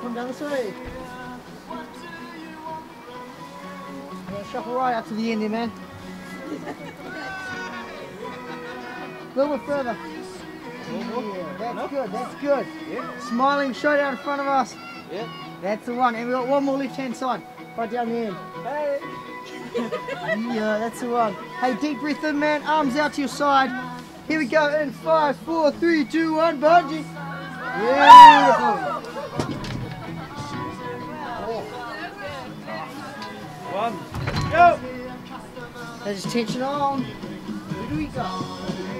Come. Yeah, shuffle right out to the end man. A little bit further. Yeah, that's good, that's good. Yeah. Smiling straight out in front of us. Yeah. That's the one. And we've got one more left hand side. Right down the end. Hey. Yeah, that's the one. Hey, deep breath in, man. Arms out to your side. Here we go. In five, four, three, two, one. Bungee. Beautiful. One. Go. There's tension on. Here we go.